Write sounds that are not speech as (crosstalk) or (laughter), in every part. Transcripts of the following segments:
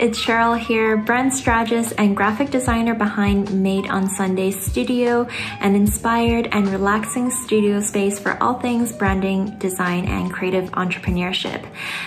It's Cheryl here, brand strategist and graphic designer behind Made on Sundays Studio, an inspired and relaxing studio space for all things branding, design, and creative entrepreneurship.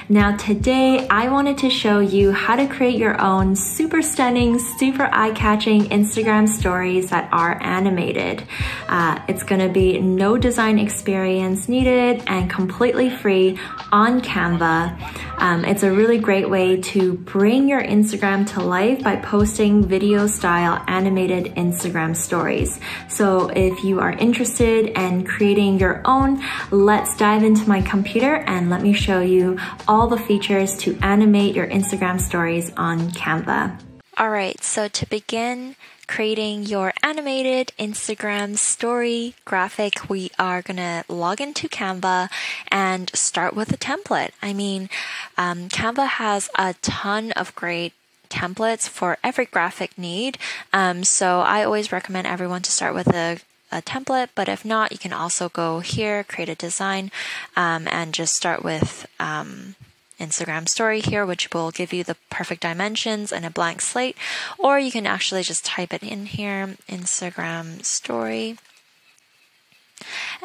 Now today, I wanted to show you how to create your own super stunning, super eye-catching Instagram stories that are animated. Uh, it's gonna be no design experience needed and completely free on Canva. Um, it's a really great way to bring your Instagram to life by posting video style animated Instagram stories. So if you are interested in creating your own, let's dive into my computer and let me show you all the features to animate your Instagram stories on Canva. All right, so to begin, creating your animated Instagram story graphic, we are going to log into Canva and start with a template. I mean, um, Canva has a ton of great templates for every graphic need. Um, so I always recommend everyone to start with a a template, but if not, you can also go here, create a design, um, and just start with um, Instagram story here, which will give you the perfect dimensions and a blank slate, or you can actually just type it in here, Instagram story.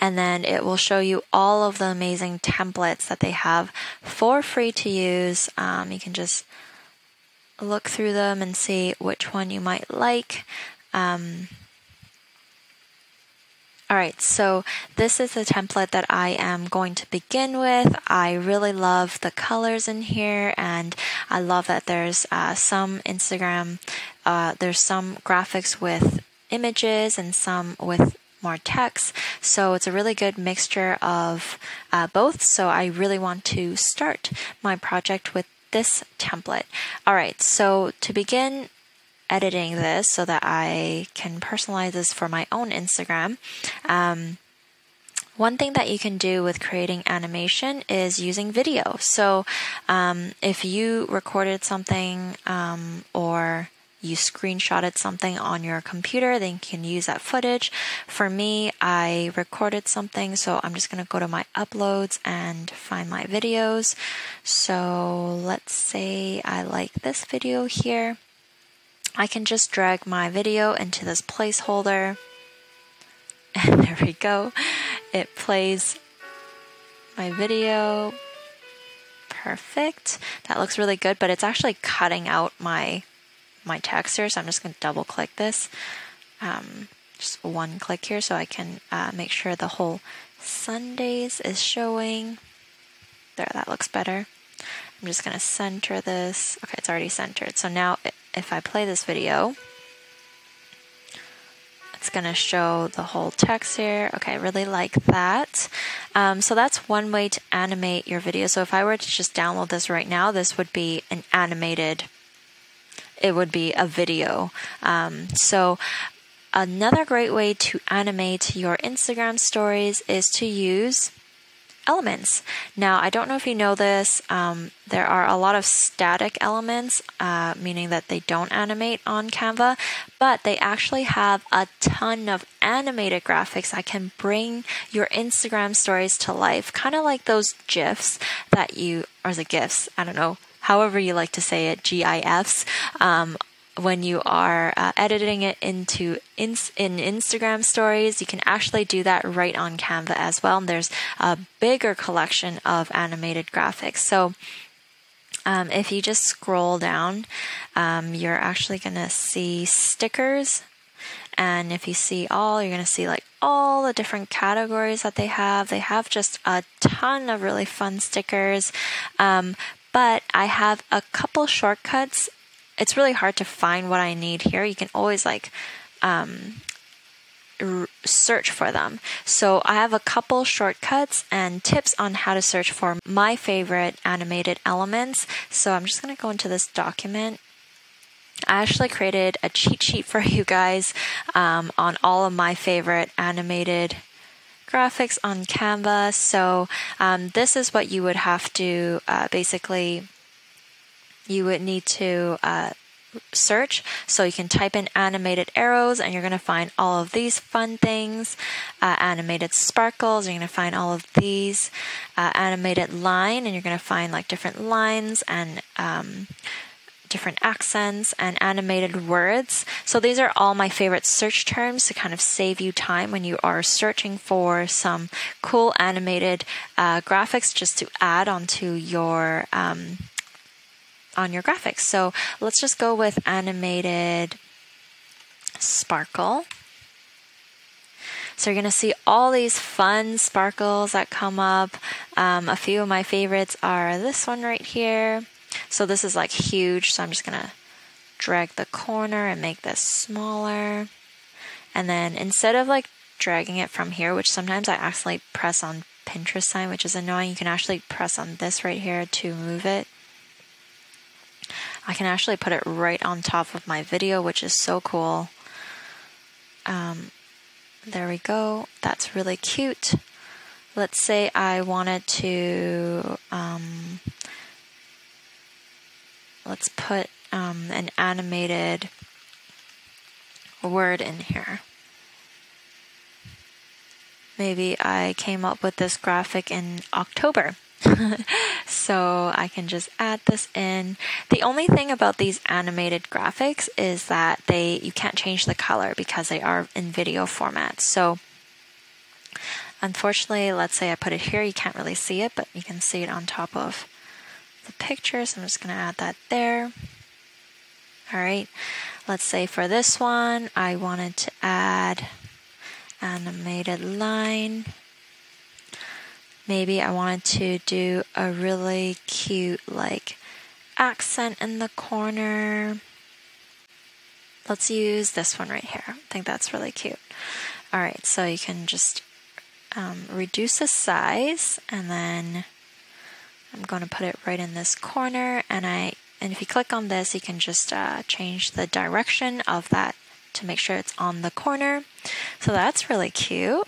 And then it will show you all of the amazing templates that they have for free to use. Um, you can just look through them and see which one you might like. Um, all right, so this is the template that I am going to begin with. I really love the colors in here, and I love that there's uh, some Instagram, uh, there's some graphics with images and some with more text. So it's a really good mixture of uh, both. So I really want to start my project with this template. All right, so to begin, editing this so that I can personalize this for my own Instagram. Um, one thing that you can do with creating animation is using video. So, um, if you recorded something um, or you screenshotted something on your computer, then you can use that footage. For me, I recorded something, so I'm just going to go to my uploads and find my videos. So, let's say I like this video here. I can just drag my video into this placeholder. (laughs) And there we go. It plays my video. Perfect. That looks really good, but it's actually cutting out my my text here. So I'm just going to double click this. Um, just one click here so I can uh, make sure the whole Sundays is showing. There, that looks better. I'm just going to center this. Okay, it's already centered. So now if I play this video, it's going to show the whole text here. Okay, I really like that. Um, so that's one way to animate your video. So if I were to just download this right now, this would be an animated, it would be a video. Um, so another great way to animate your Instagram stories is to use elements. Now, I don't know if you know this, um, there are a lot of static elements, uh, meaning that they don't animate on Canva, but they actually have a ton of animated graphics that can bring your Instagram stories to life, kind of like those GIFs that you, or the GIFs, I don't know, however you like to say it, GIFs. Um, when you are uh, editing it into in, in Instagram stories, you can actually do that right on Canva as well. And there's a bigger collection of animated graphics. So um, if you just scroll down, um, you're actually going to see stickers. And if you see all, you're going to see like all the different categories that they have. They have just a ton of really fun stickers. Um, but I have a couple shortcuts it's really hard to find what I need here. You can always like um, search for them. So I have a couple shortcuts and tips on how to search for my favorite animated elements. So I'm just going to go into this document. I actually created a cheat sheet for (laughs) you guys um, on all of my favorite animated graphics on Canva. So um, this is what you would have to uh, basically you would need to uh, search. So you can type in animated arrows and you're going to find all of these fun things. Uh, animated sparkles, you're going to find all of these. Uh, animated line, and you're going to find like different lines and um, different accents and animated words. So these are all my favorite search terms to kind of save you time when you are searching for some cool animated uh, graphics just to add onto your um, on your graphics. So let's just go with animated sparkle. So you're going to see all these fun sparkles that come up. Um, a few of my favorites are this one right here. So this is like huge. So I'm just going to drag the corner and make this smaller. And then instead of like dragging it from here, which sometimes I accidentally press on Pinterest sign, which is annoying, you can actually press on this right here to move it. I can actually put it right on top of my video, which is so cool. Um, there we go. That's really cute. Let's say I wanted to, um, let's put um, an animated word in here. Maybe I came up with this graphic in October. (laughs) so I can just add this in. The only thing about these animated graphics is that they you can't change the color because they are in video format. So unfortunately, let's say I put it here, you can't really see it, but you can see it on top of the picture. So I'm just going to add that there. All right. Let's say for this one, I wanted to add animated line. Maybe I wanted to do a really cute like accent in the corner. Let's use this one right here. I think that's really cute. All right, so you can just um, reduce the size and then I'm going to put it right in this corner and I and if you click on this you can just uh, change the direction of that to make sure it's on the corner so that's really cute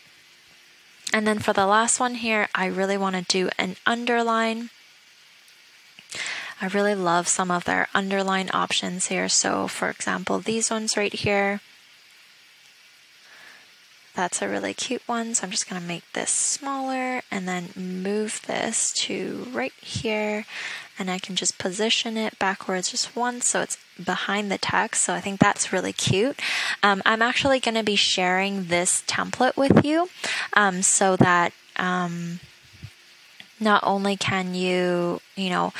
and then for the last one here, I really want to do an underline. I really love some of their underline options here. So for example, these ones right here, that's a really cute one. So I'm just going to make this smaller and then move this to right here. And I can just position it backwards just once so it's behind the text. So I think that's really cute. Um, I'm actually going to be sharing this template with you um, so that. Um, not only can you, you know,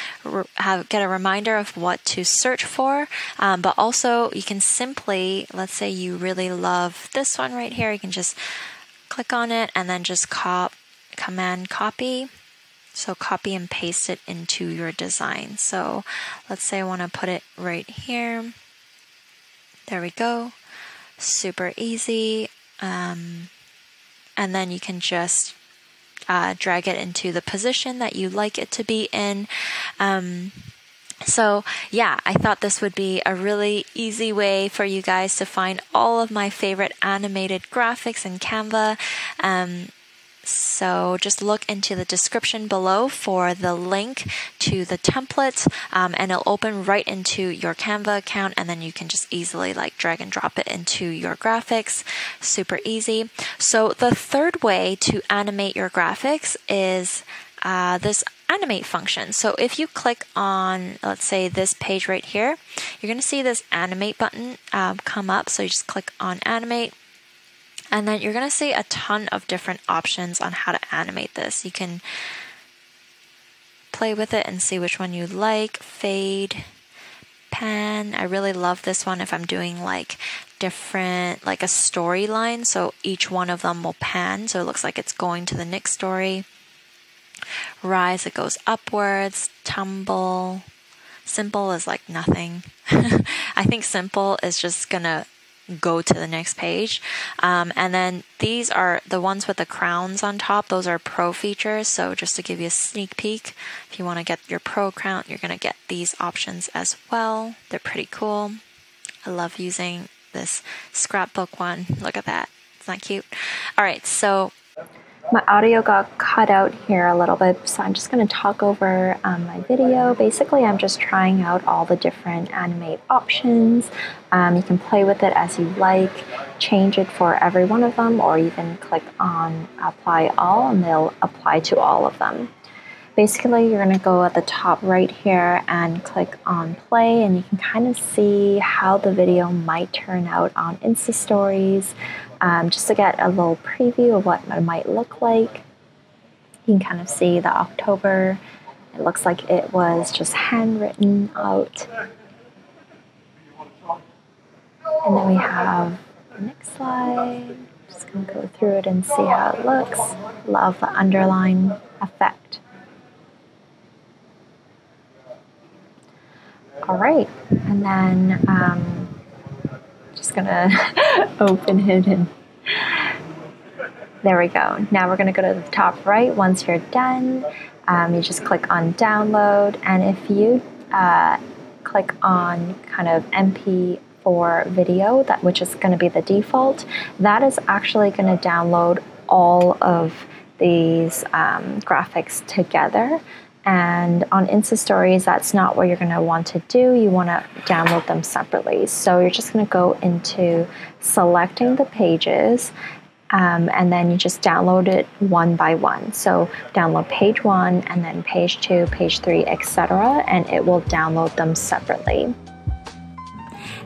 have get a reminder of what to search for, um, but also you can simply, let's say you really love this one right here, you can just click on it and then just cop, command copy. So copy and paste it into your design. So let's say I want to put it right here. There we go. Super easy. Um, and then you can just uh, drag it into the position that you like it to be in. Um, so, yeah, I thought this would be a really easy way for you guys to find all of my favorite animated graphics in Canva. Um, so just look into the description below for the link to the template um, and it'll open right into your Canva account and then you can just easily like drag and drop it into your graphics. Super easy. So the third way to animate your graphics is uh, this animate function. So if you click on, let's say this page right here, you're going to see this animate button um, come up. So you just click on animate and then you're going to see a ton of different options on how to animate this. You can play with it and see which one you like. Fade, pan. I really love this one if I'm doing like different, like a storyline. So each one of them will pan. So it looks like it's going to the next story. Rise, it goes upwards. Tumble. Simple is like nothing. (laughs) I think simple is just gonna go to the next page. Um, and then these are the ones with the crowns on top. Those are pro features. So just to give you a sneak peek, if you want to get your pro crown, you're going to get these options as well. They're pretty cool. I love using this scrapbook one. Look at that. It's not cute. All right. So my audio got cut out here a little bit, so I'm just going to talk over um, my video. Basically, I'm just trying out all the different animate options. Um, you can play with it as you like, change it for every one of them, or even click on apply all and they'll apply to all of them. Basically, you're going to go at the top right here and click on play, and you can kind of see how the video might turn out on Insta Stories, um, just to get a little preview of what it might look like. You can kind of see the October. It looks like it was just handwritten out. And then we have the next slide. Just gonna go through it and see how it looks. Love the underline effect. All right, and then um, just gonna (laughs) open it and there we go. Now we're gonna go to the top right. Once you're done, um, you just click on download, and if you uh, click on kind of MP4 video, that which is to be the default, that is actually to download all of these um, graphics together. And on Insta Stories, that's not what you're going to want to do. You want to download them separately. So you're just going to go into selecting the pages um, and then you just download it one by one. So download page one and then page two, page three, etc. and it will download them separately.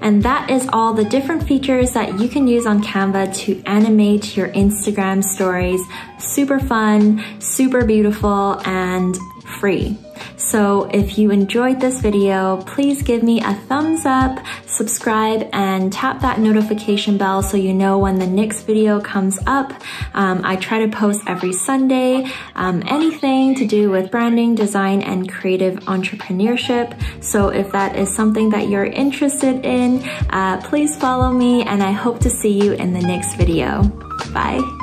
And that is all the different features that you can use on Canva to animate your Instagram stories. Super fun, super beautiful, and free. So if you enjoyed this video, please give me a thumbs up, subscribe, and tap that notification bell so you know when the next video comes up. Um, I try to post every Sunday, um, anything to do with branding, design, and creative entrepreneurship. So if that is something that you're interested in, uh, please follow me and I hope to see you in the next video. Bye.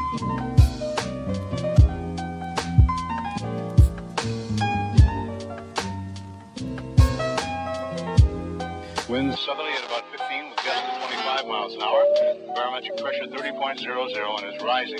Southerly at about 15 with gusts of 25 miles an hour. Barometric pressure 30.00 and is rising.